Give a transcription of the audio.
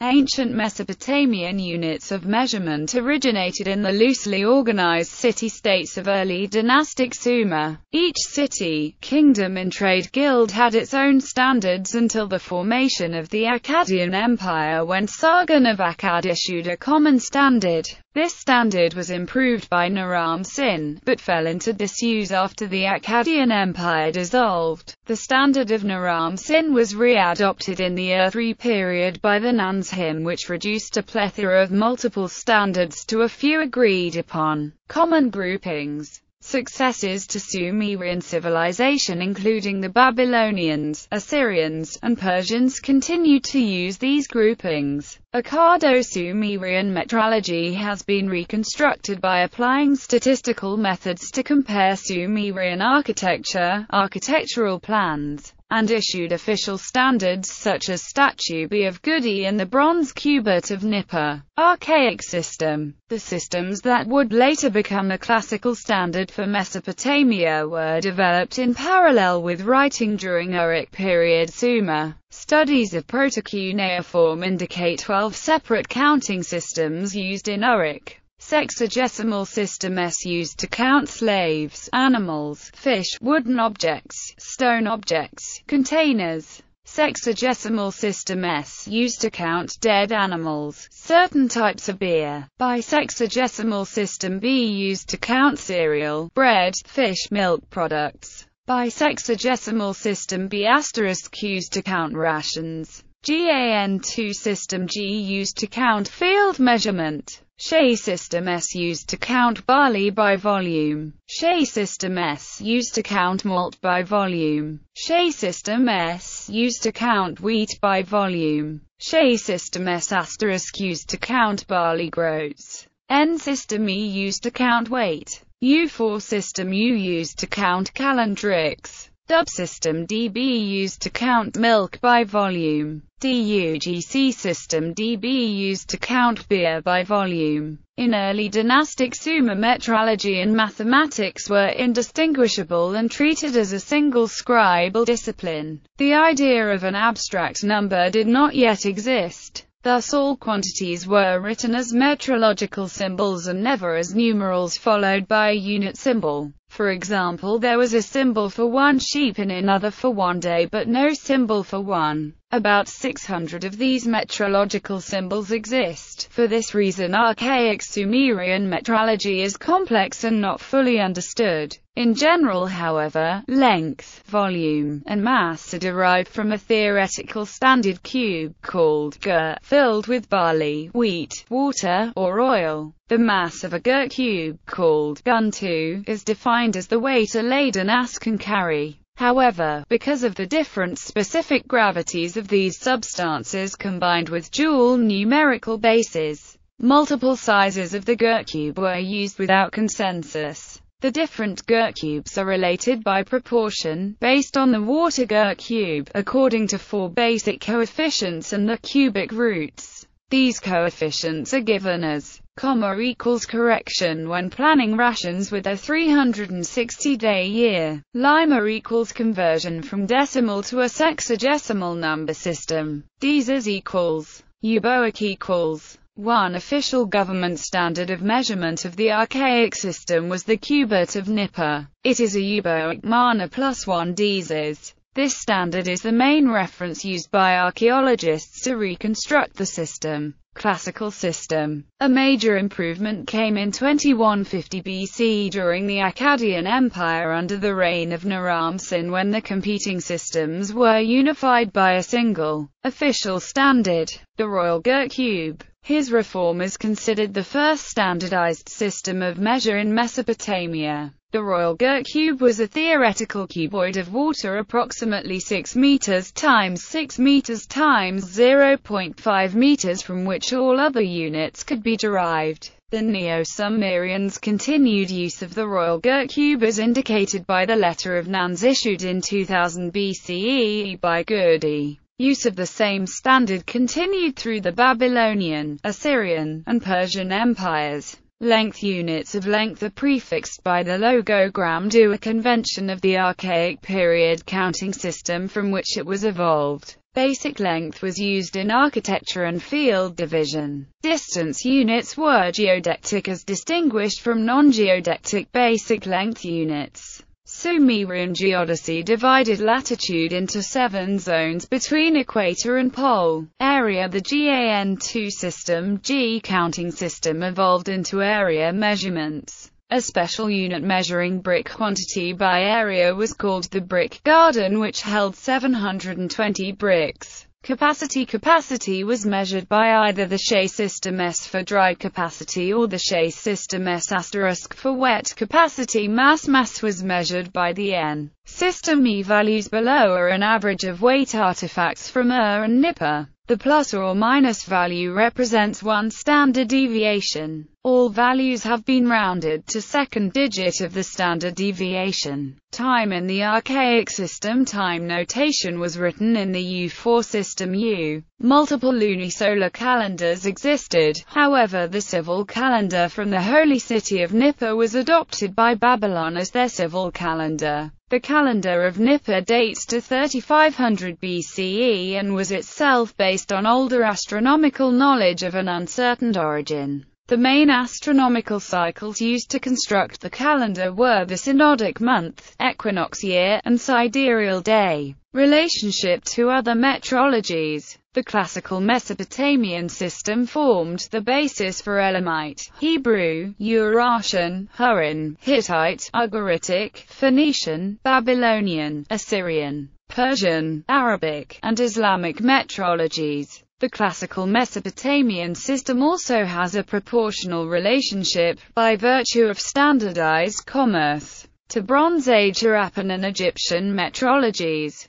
Ancient Mesopotamian units of measurement originated in the loosely organized city-states of early dynastic Sumer. Each city, kingdom and trade guild had its own standards until the formation of the Akkadian Empire when Sargon of Akkad issued a common standard. This standard was improved by Naram Sin, but fell into disuse after the Akkadian Empire dissolved. The standard of Naram Sin was re-adopted in the Ur III period by the Nanzhin which reduced a plethora of multiple standards to a few agreed upon, common groupings. Successors to Sumerian civilization including the Babylonians, Assyrians, and Persians continued to use these groupings. Akkado-Sumerian metrology has been reconstructed by applying statistical methods to compare Sumerian architecture, architectural plans, and issued official standards such as Statue B of Gudea and the Bronze Cubit of Nippur. Archaic system. The systems that would later become the classical standard for Mesopotamia were developed in parallel with writing during Uruk period Sumer. Studies of protocuneiform indicate 12 separate counting systems used in Uruk. Sexagesimal system S used to count slaves, animals, fish, wooden objects, stone objects, containers. Sexagesimal system S used to count dead animals, certain types of beer. Bisexagesimal system B used to count cereal, bread, fish, milk products. Bisexagesimal system B asterisk used to count rations. GAN2 system G used to count field measurement. Shay system S used to count barley by volume. Shay system S used to count malt by volume. Shay system S used to count wheat by volume. Shay system S asterisk used to count barley groats. N system E used to count weight. U4 system U used to count calendrics. Dub system DB used to count milk by volume. DUGC system DB used to count beer by volume. In early dynastic Sumer metrology and mathematics were indistinguishable and treated as a single scribal discipline. The idea of an abstract number did not yet exist. Thus all quantities were written as metrological symbols and never as numerals followed by a unit symbol. For example there was a symbol for one sheep and another for one day but no symbol for one. About 600 of these metrological symbols exist. For this reason archaic Sumerian metrology is complex and not fully understood. In general however, length, volume, and mass are derived from a theoretical standard cube, called gur, filled with barley, wheat, water, or oil. The mass of a gur cube, called gun2, is defined as the weight a laden ass can carry. However, because of the different specific gravities of these substances combined with dual numerical bases, multiple sizes of the Gur cube were used without consensus. The different Gur cubes are related by proportion, based on the water Gur cube, according to four basic coefficients and the cubic roots. These coefficients are given as comma equals correction when planning rations with a 360-day year. Lima equals conversion from decimal to a sexagesimal number system. These equals. Uboic equals. One official government standard of measurement of the archaic system was the cubit of Nippur. It is a Uboic mana plus one Dzes. This standard is the main reference used by archaeologists to reconstruct the system classical system. A major improvement came in 2150 BC during the Akkadian Empire under the reign of Naram Sin when the competing systems were unified by a single, official standard, the Royal Gur Cube. His reform is considered the first standardized system of measure in Mesopotamia. The Royal Gur Cube was a theoretical cuboid of water approximately 6 meters times 6 meters times 0.5 meters from which all other units could be derived. The Neo-Sumerians' continued use of the Royal Gur Cube is indicated by the letter of Nans issued in 2000 BCE by Gudea. Use of the same standard continued through the Babylonian, Assyrian, and Persian empires. Length units of length are prefixed by the logogram due a convention of the archaic period counting system from which it was evolved. Basic length was used in architecture and field division. Distance units were geodetic as distinguished from non-geodetic basic length units. Sumerian geodesy divided latitude into seven zones between equator and pole. Area The GAN2 system G counting system evolved into area measurements. A special unit measuring brick quantity by area was called the brick garden which held 720 bricks. Capacity Capacity was measured by either the Shea system S for dry capacity or the Shea system S asterisk for wet capacity. Mass Mass was measured by the N system E values below are an average of weight artifacts from Ur and Nippur. The plus or minus value represents one standard deviation. All values have been rounded to second digit of the standard deviation. Time in the archaic system time notation was written in the U4 system U. Multiple lunisolar calendars existed, however the civil calendar from the holy city of Nippur was adopted by Babylon as their civil calendar. The calendar of Nippur dates to 3500 BCE and was itself based on older astronomical knowledge of an uncertain origin. The main astronomical cycles used to construct the calendar were the synodic month, equinox year, and sidereal day. Relationship to other metrologies The classical Mesopotamian system formed the basis for Elamite, Hebrew, Urartian, Hurrian, Hittite, Ugaritic, Phoenician, Babylonian, Assyrian, Persian, Arabic, and Islamic metrologies. The classical Mesopotamian system also has a proportional relationship, by virtue of standardized commerce, to Bronze Age Harappan and Egyptian metrologies.